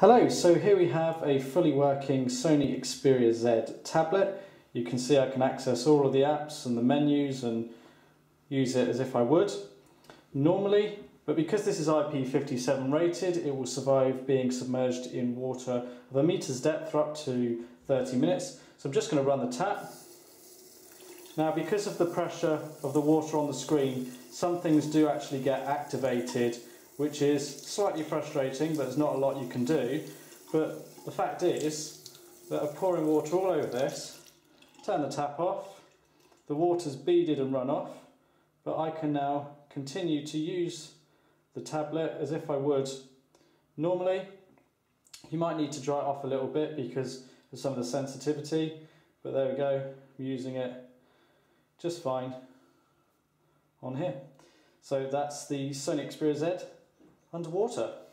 Hello, so here we have a fully working Sony Xperia Z tablet. You can see I can access all of the apps and the menus and use it as if I would normally, but because this is IP57 rated, it will survive being submerged in water of a meter's depth for up to 30 minutes. So I'm just going to run the tap. Now because of the pressure of the water on the screen, some things do actually get activated which is slightly frustrating, but there's not a lot you can do. But the fact is that I'm pouring water all over this, turn the tap off, the water's beaded and run off, but I can now continue to use the tablet as if I would normally. You might need to dry it off a little bit because of some of the sensitivity, but there we go, I'm using it just fine on here. So that's the Sony Xperia Z underwater.